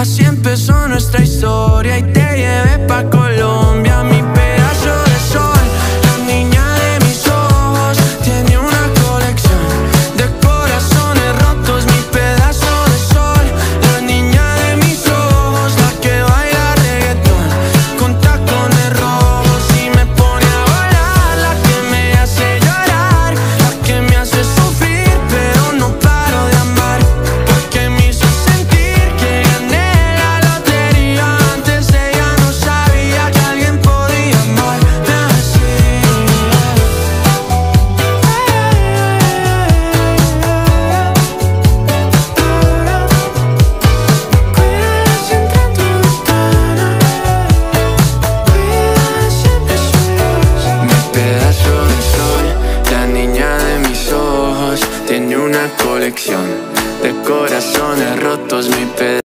Así empezó nuestra historia y te llevé pa' Colombia. una colección de corazones rotos, mi pedazo.